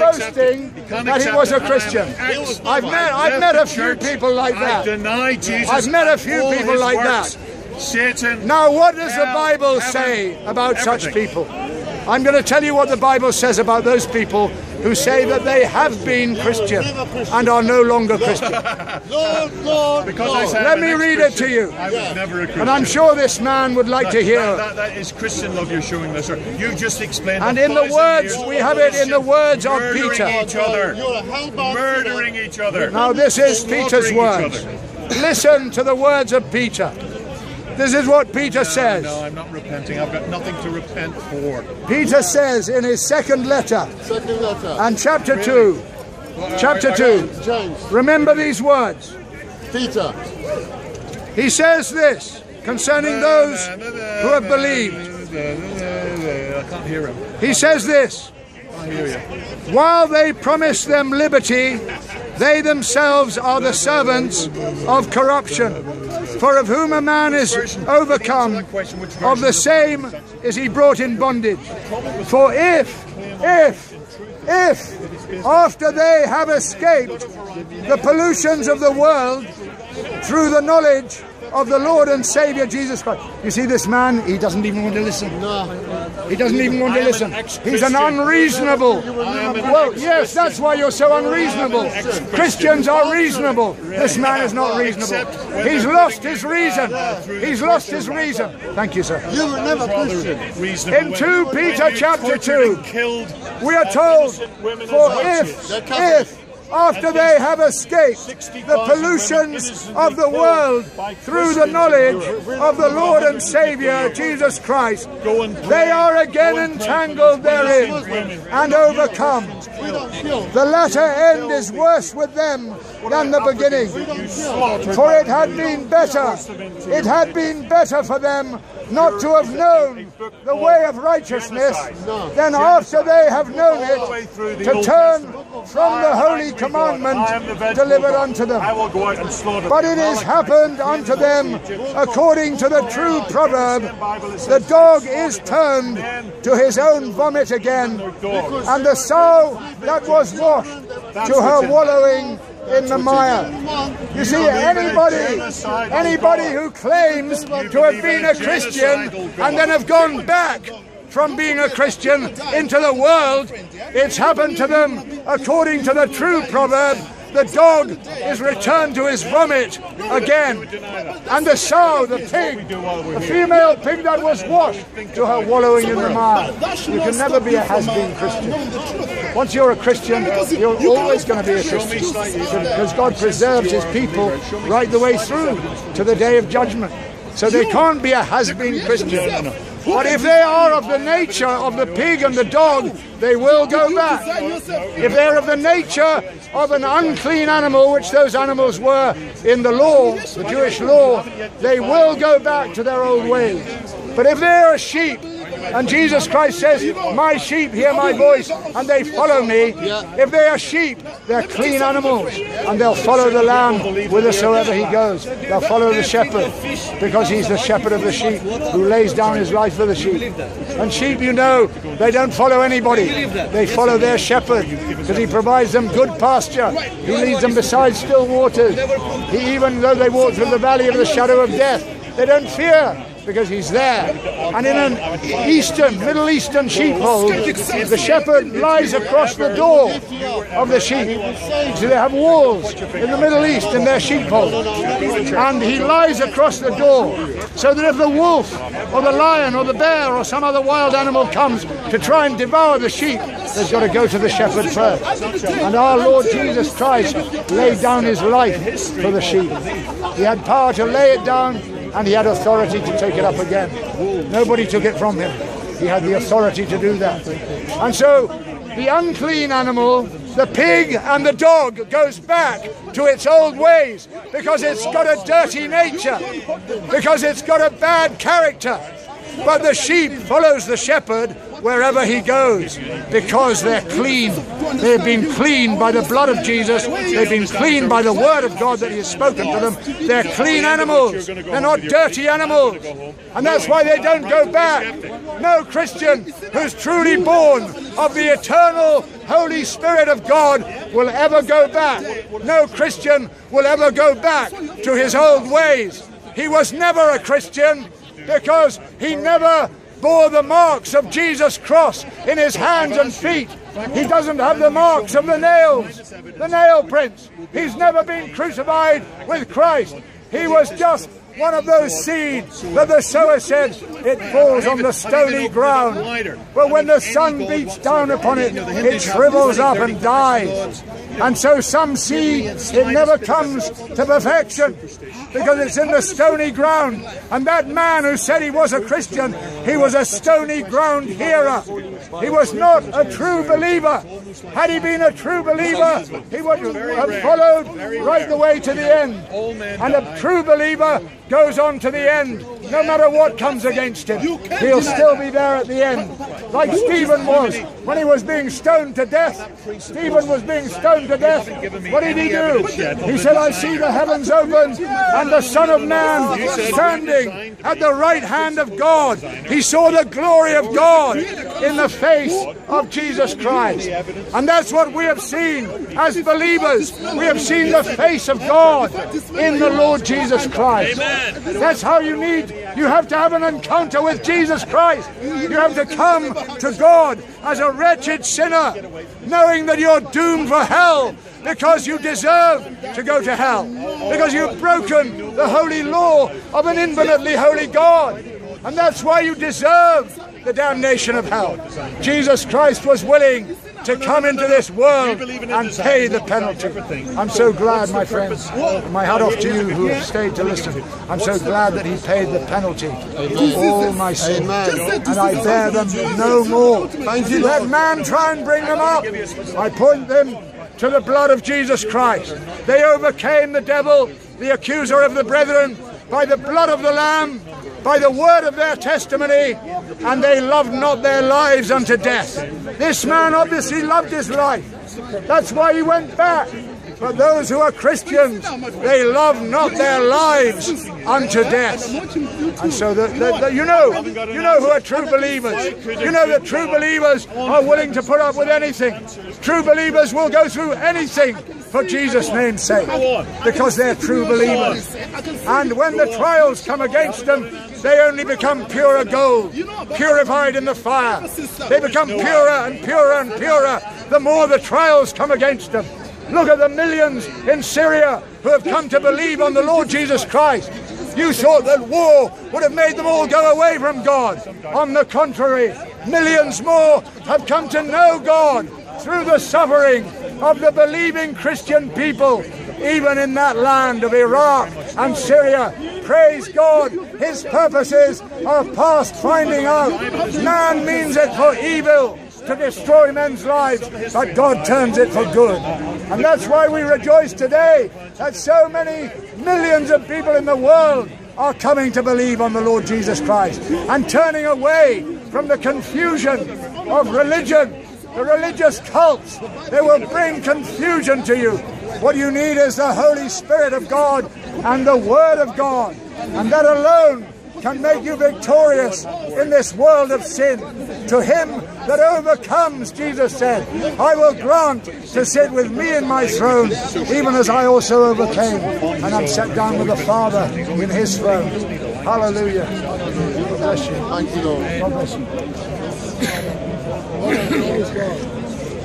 boasting that he was a Christian. I've met, I've met a few people like that. Deny Jesus. I've met a few people like that. Satan. Now, what does the Bible say about such people? I'm going to tell you what the Bible says about those people who say that they have been Christian and are no longer Christian. Lord, Lord, Because I Lord. said Let me read it to you. I was never a Christian. And I'm sure this man would like to hear. That, that is Christian love you're showing this. sir. You just explained. And in the words, we have it in the words of murdering Peter. each other. You're a Murdering each other. Now, this is Peter's words. Listen to the words of Peter. This is what Peter says. No, I'm not repenting. I've got nothing to repent for. Peter says in his second letter Second letter. and chapter 2, chapter 2, James, remember these words. Peter. He says this concerning those who have believed. I can't hear him. He says this I hear you. While they promise them liberty, they themselves are the servants of corruption. For of whom a man is overcome, of the same is he brought in bondage. For if, if, if, after they have escaped the pollutions of the world through the knowledge of the Lord and Savior Jesus Christ. You see this man, he doesn't even want to listen. He doesn't even want to I am an listen. He's an unreasonable. I am an Well, yes, that's why you're so unreasonable. Christians are reasonable. This man is not reasonable. He's lost his reason. He's lost his reason. Thank you, sir. You were never Christian. In 2 Peter chapter 2, killed We are told, women for children. if, They're Catholic. if, after they have escaped the pollutions of the world through the knowledge of the Lord and Savior Jesus Christ, they are again entangled therein and overcome. We don't kill. The latter end is worse with them than the beginning. For it had been better, it had been better for them not to have known the way of righteousness than after they have known it to turn from the holy commandment delivered unto them. But it is happened unto them according to the true proverb the dog is turned to his own vomit again, and the sow that was washed to her wallowing in the mire. You see, anybody, anybody who claims to have been a Christian and then have gone back from being a Christian into the world, it's happened to them according to the true proverb. The dog is returned to his vomit again. And the sow, the pig, the female pig that was washed to her wallowing in the mire. You can never be a has-been Christian. Once you're a Christian, you're always going to be a Christian. Because God preserves his people right the way through to the day of judgment. So they can't be a has-been Christian. But if they are of the nature of the pig and the dog, they will go back. If they're of the nature of an unclean animal, which those animals were in the law, the Jewish law, they will go back to their old ways. But if they're a sheep, and Jesus Christ says, My sheep hear my voice and they follow me. If they are sheep, they're clean animals and they'll follow the lamb whithersoever he goes. They'll follow the shepherd because he's the shepherd of the sheep who lays down his life for the sheep. And sheep, you know, they don't follow anybody, they follow their shepherd because he provides them good pasture. He leads them beside still waters. He, even though they walk through the valley of the shadow of death, they don't fear because he's there. And in an Eastern, Middle Eastern sheepfold, the shepherd lies across the door of the sheep. So they have walls in the Middle East in their sheepfold. And he lies across the door so that if the wolf or the lion or the bear or some other wild animal comes to try and devour the sheep, they've got to go to the shepherd first. And our Lord Jesus Christ laid down his life for the sheep. He had power to lay it down and he had authority to take it up again. Nobody took it from him. He had the authority to do that. And so the unclean animal, the pig and the dog goes back to its old ways because it's got a dirty nature, because it's got a bad character. But the sheep follows the shepherd wherever he goes because they're clean. They've been cleaned by the blood of Jesus. They've been cleaned by the word of God that he has spoken to them. They're clean animals. They're not dirty animals. And that's why they don't go back. No Christian who's truly born of the eternal Holy Spirit of God will ever go back. No Christian will ever go back to his old ways. He was never a Christian because he never bore the marks of Jesus' cross in his hands and feet. He doesn't have the marks of the nails, the nail prints. He's never been crucified with Christ. He was just one of those seeds that the sower said it falls on the stony ground. But when the sun beats down upon it, it shrivels up and dies. And so some seed, it never comes to perfection because it's in the stony ground. And that man who said he was a Christian, he was a stony ground hearer. He was not a true believer. Had he been a true believer, he would have followed right the way to the end. And a true believer goes on to the end. No matter what comes against him, he'll still be there at the end. Like Stephen was when he was being stoned to death. Stephen was being stoned to death. What did he do? He said, I see the heavens open and the Son of Man standing at the right hand of God. He saw the glory of God in the face of Jesus Christ. And that's what we have seen as believers. We have seen the face of God in the Lord Jesus Christ. That's how you need, you have to have an encounter with Jesus Christ. You have to come to God as a wretched sinner, knowing that you're doomed for hell because you deserve to go to hell, because you've broken the holy law of an infinitely holy God. And that's why you deserve the damnation of hell. Jesus Christ was willing to come into this world and pay the penalty. I'm so glad, my friends. My hat off to you who have stayed to listen. I'm so glad that he paid the penalty for all my sins. And I bear them no more. Let man try and bring them up. I point them to the blood of Jesus Christ. They overcame the devil, the accuser of the brethren, by the blood of the Lamb, by the word of their testimony, and they loved not their lives unto death. This man obviously loved his life. That's why he went back. But those who are Christians, they love not their lives unto death. And so the, the, the, you know, you know who are true believers. You know that true believers are willing to put up with anything. True believers will go through anything for Jesus' name's sake, because they're true believers. And when the trials come against them, they only become purer gold, purified in the fire. They become purer and purer and purer the more the trials come against them. Look at the millions in Syria who have come to believe on the Lord Jesus Christ. You thought that war would have made them all go away from God. On the contrary, millions more have come to know God through the suffering of the believing Christian people, even in that land of Iraq and Syria. Praise God, His purposes are past finding out. Man means it for evil to destroy men's lives, but God turns it for good. And that's why we rejoice today that so many millions of people in the world are coming to believe on the Lord Jesus Christ and turning away from the confusion of religion, the religious cults. They will bring confusion to you. What you need is the Holy Spirit of God and the Word of God. And that alone can make you victorious in this world of sin. To him that overcomes, Jesus said, I will grant to sit with me in my throne, even as I also overcame, and I'm set down with the Father in his throne. Hallelujah. God bless you. Thank you, Lord. God bless you.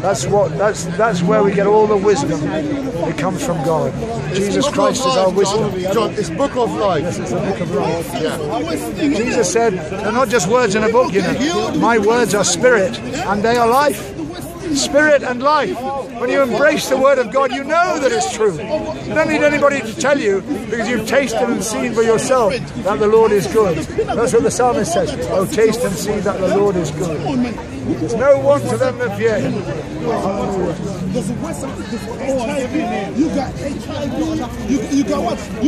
That's what that's that's where we get all the wisdom It comes from God. Jesus Christ life, is our wisdom. John, it's book of life. Yes, it's a book of life. Yeah. Jesus said, they're not just words in a book, you know. My words are spirit and they are life spirit and life. When you embrace the Word of God, you know that it's true. You don't need anybody to tell you because you've tasted and seen for yourself that the Lord is good. That's what the psalmist says. Oh, taste and see that the Lord is good. There's no one to them that fear a. You got HIV. You, you got what? You